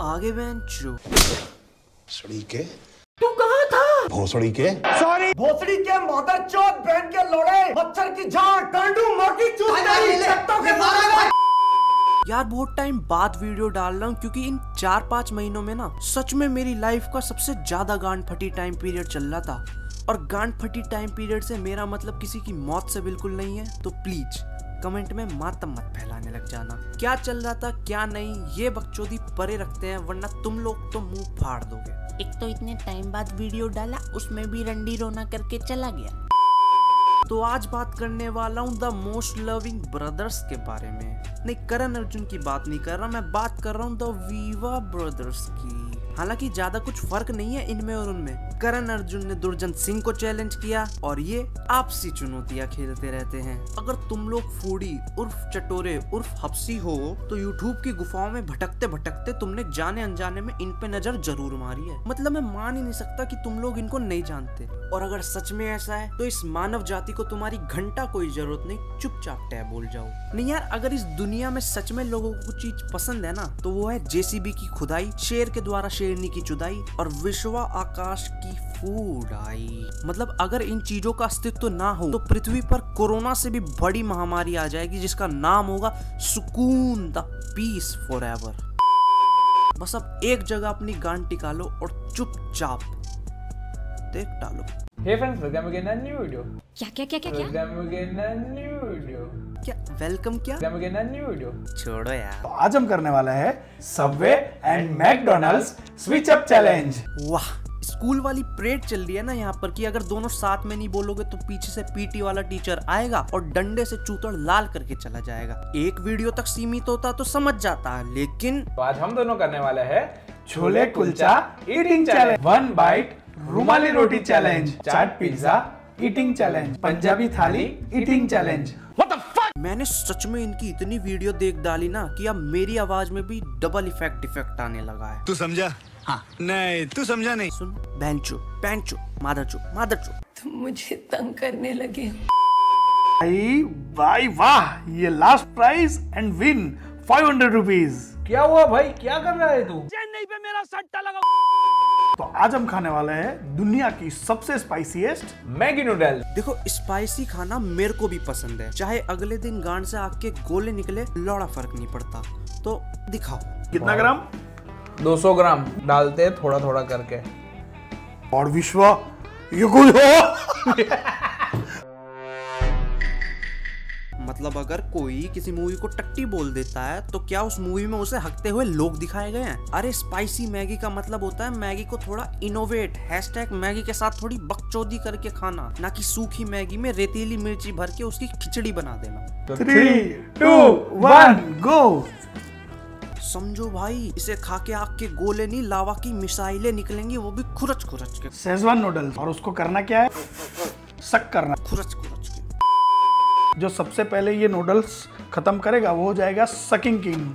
आगे बेंचो सड़ी के? तू कहाँ था? भोसड़ी के? सॉरी भोसड़ी के मदर चौथ बहन के लोड़े मच्छर की झाड़ कांडू मोटी चूत कुत्तों के मारे यार बहुत टाइम बाद वीडियो डाल रहा हूँ क्योंकि इन चार पाँच महीनों में ना सच में मेरी लाइफ का सबसे ज़्यादा गांड फटी टाइम पीरियड चल रहा था। और गांड फटी टाइम पीरियड से मेरा मतलब किसी की मौत से बिल्कुल नहीं है तो प्लीज़ कमेंट में मातम मत फैलाने लग जाना। क्या चल रहा था क्या नहीं ये बकचोदी परे रखते हैं वरना तुम लोग तो मुँह फाड़ दोगे। एक तो इतने टाइम बाद वीडियो डाला उसमें भी रंडी रोना करके चला गया। तो आज बात करने वाला हूँ द मोस्ट लविंग ब्रदर्स के बारे में। नहीं करण अर्जुन की बात नहीं कर रहा मैं बात कर रहा हूँ द वीवा ब्रदर्स की। हालाँकि ज़्यादा कुछ फ़र्क नहीं है इनमें और उनमें। करण अर्जुन ने दुर्जन सिंह को चैलेंज किया और ये आपसी चुनौतियाँ खेलते रहते हैं। अगर तुम लोग फूडी, उर्फ़ चटोरे, उर्फ़ हफ्सी हो तो यूट्यूब की गुफाओं में भटकते भटकते तुमने जाने अनजाने में इन पे नज़र ज़रूर मारी है। मतलब मैं मान ही नहीं सकता कि तुम लोग इनको नहीं जानते। और अगर सच में ऐसा है तो इस मानव जाति को तुम्हारी घंटा कोई ज़रूरत नहीं, चुपचाप टैब बोल जाओ। नहीं यार, अगर इस दुनिया में सच में लोगों को चीज़ पसंद है ना तो वो है जेसीबी की खुदाई, शेर के द्वारा शेरनी की जुदाई और विश्वा आकाश की फ़ूड आई मतलब अगर इन चीज़ों का अस्तित्व तो ना हो तो पृथ्वी पर कोरोना से भी बड़ी महामारी आ जाएगी जिसका नाम होगा सुकून द पीस फॉर एवर बस अब एक जगह अपनी गांड टिका लो और चुपचाप देख डालो Hey friends, welcome again a new video. क्या क्या क्या क्या again a new video. क्या? वेलकम क्या? New छोड़ो यार। तो आज हम करने वाला है Subway and McDonald's switch up challenge वाह स्कूल वाली परेड चल रही है ना यहाँ पर कि अगर दोनों साथ में नहीं बोलोगे तो पीछे से पीटी वाला टीचर आएगा और डंडे से चूतड़ लाल करके चला जाएगा। एक वीडियो तक सीमित होता तो समझ जाता लेकिन तो आज हम दोनों करने वाले हैं chole kulcha eating challenge one bite rumali roti challenge chaat pizza eating challenge Punjabi thali eating challenge मैंने सच में इनकी इतनी वीडियो देख डाली ना कि अब मेरी आवाज़ में भी डबल इफ़ेक्ट इफ़ेक्ट आने लगा है। तू समझा? हाँ। नहीं तू समझा नहीं। सुन बहन चो मादरचो मादरचो तुम मुझे तंग करने लगे भाई भाई वाह ये last prize and win 500 rupees क्या हुआ भाई? क्या कर रहा है तू? चेन्नई पे मेरा सट्टा लगा तो आज हम खाने वाले हैं दुनिया की सबसे स्पाइसीएस्ट मैगी नूडल देखो स्पाइसी खाना मेरे को भी पसंद है। चाहे अगले दिन गांड से आग के गोले निकले लौड़ा फ़र्क नहीं पड़ता। तो दिखाओ। कितना ग्राम? 200 ग्राम। डालते हैं थोड़ा थोड़ा करके। और विश्वा ये कुछ हो मतलब अगर कोई किसी मूवी को टट्टी बोल देता है तो क्या उस मूवी में उसे हकते हुए लोग दिखाए गए हैं? अरे स्पाइसी मैगी का मतलब होता है मैगी को थोड़ा इनोवेट हैशटैग मैगी के साथ थोड़ी बकचोदी करके खाना ना कि सूखी मैगी में रेतीली मिर्ची भर के उसकी खिचड़ी बना देना। थ्री टू वन गो समझो भाई इसे खा के आग के गोले नहीं लावा की मिसाइलें निकलेंगी वो भी खुरच खुरच के। सेजवान नूडल्स और उसको करना क्या है? सक करना। खुरच खुरच जो सबसे पहले ये नूडल्स खत्म करेगा वो हो जाएगा सकिंग किंग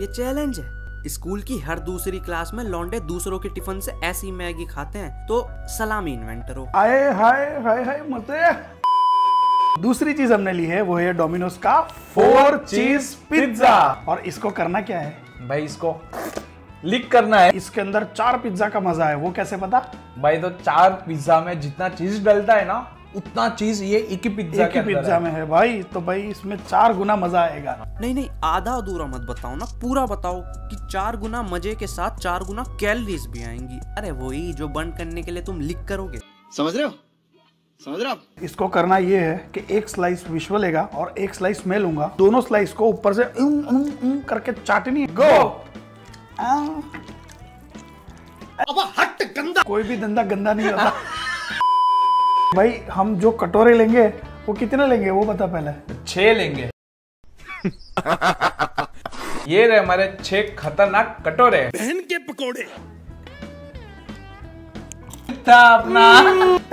ये चैलेंज है। स्कूल की हर दूसरी क्लास में लौंडे दूसरों के टिफ़िन से ऐसी मैगी खाते हैं तो सलामी इन्वेंटर हो आए हाय हाय हाय मते। दूसरी चीज़ हमने ली है वो है डोमिनोज का फोर चीज़ पिज्जा और इसको करना क्या है? भाई इसको लिक करना है। इसके अंदर चार पिज्जा का मज़ा है वो कैसे पता? भाई तो चार पिज्जा में जितना चीज़ डलता है ना उतना चीज़ ये एक ही पिज्जा एक के ही पिज्जा में है भाई तो भाई इसमें चार गुना मज़ा आएगा। नहीं नहीं आधा अधूरा मत बताओ ना पूरा बताओ कि चार गुना मज़े के साथ चार गुना कैलोरीज भी आएँगी। अरे वही जो बर्न करने के लिए तुम लिख करोगे। समझ रहे हो? समझ रहे हो इसको करना ये है कि एक स्लाइस विश्व लेगा और एक स्लाइस मैं लूँगा। दोनों स्लाइस को ऊपर से उम, उम, उम करके चाटनी गो अब हट गंदा। कोई भी धंधा गंदा नहीं होता। भाई हम जो कटोरे लेंगे वो कितने लेंगे? वो बता पहले। छह लेंगे। ये रहे हमारे छह खतरनाक कटोरे। बहन के पकोड़े। था अपना।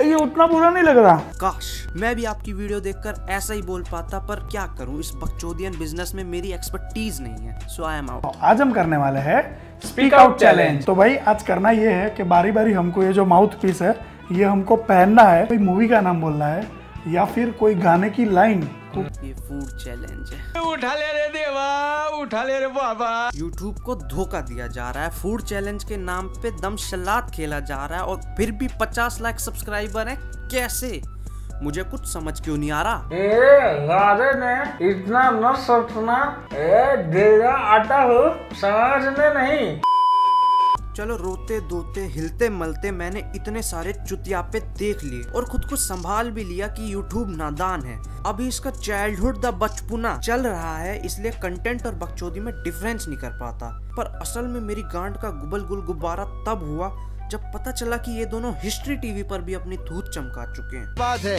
ये उतना बुरा नहीं लग रहा। काश। मैं भी आपकी वीडियो देखकर ऐसा ही बोल पाता पर क्या करूँ? इस बकचोदियन बिज़नेस में मेरी एक्सपर्टीज नहीं है सो आई एम आउट आज हम करने वाले हैं स्पीक आउट चैलेंज तो भाई आज करना ये है कि बारी बारी हमको ये जो माउथ पीस है ये हमको पहनना है भाई मूवी का नाम बोलना है या फिर कोई गाने की लाइन ये फ़ूड चैलेंज है. उठा ले रे देवा उठा ले रे बाबा। यूट्यूब को धोखा दिया जा रहा है. फ़ूड चैलेंज के नाम पे दम शलात खेला जा रहा है और फिर भी 50 लाख सब्सक्राइबर हैं कैसे? मुझे कुछ समझ क्यों नहीं आ रहा? ए राधे ने इतना न सोचना ए डेरा आटा हो समझने नहीं। चलो रोते धोते हिलते मलते मैंने इतने सारे चुतियापे देख लिए और खुद को संभाल भी लिया कि यूट्यूब नादान है। अभी इसका चाइल्डहुड द बचपुना चल रहा है इसलिए कंटेंट और बकचोदी में डिफरेंस नहीं कर पाता। पर असल में मेरी गांड का गुबल गुल गुब्बारा तब हुआ जब पता चला कि ये दोनों हिस्ट्री टीवी पर भी अपनी धूत चमका चुके हैं। बात है।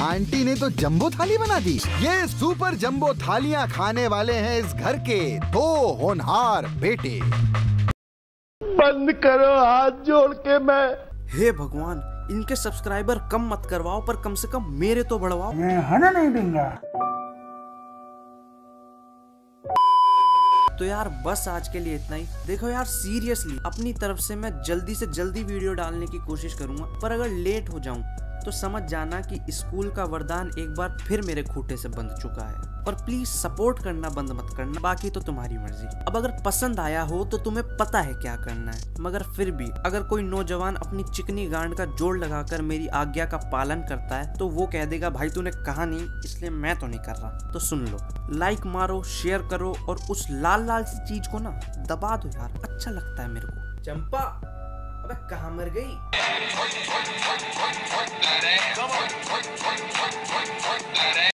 आंटी ने तो जंबो थाली बना दी। ये सुपर जंबो थालियाँ खाने वाले हैं इस घर के दो होनहार बेटे। बंद करो हाथ जोड़ के मैं। हे भगवान इनके सब्सक्राइबर कम मत करवाओ पर कम से कम मेरे तो बढ़वाओ। मैं हना नहीं दूँगा। तो यार बस आज के लिए इतना ही। देखो यार सीरियसली अपनी तरफ़ से मैं जल्दी से जल्दी वीडियो डालने की कोशिश करूँगा, पर अगर लेट हो जाऊँ तो समझ जाना कि स्कूल का वरदान एक बार फिर मेरे खूटे से बंध चुका है। और प्लीज़ सपोर्ट करना बंद मत करना, बाकी तो तुम्हारी मर्ज़ी। अब अगर पसंद आया हो तो तुम्हें पता है क्या करना है। मगर फिर भी, अगर कोई नौजवान अपनी चिकनी गांड का जोड़ लगाकर मेरी आज्ञा का पालन करता है तो वो कह देगा, भाई तूने कहा नहीं, इसलिए मैं तो नहीं कर रहा। तो सुन लो लाइक मारो शेयर करो और उस लाल लाल सी चीज़ को ना दबा दो यार अच्छा लगता है मेरे को। चंपा! अबे कहाँ मर गई?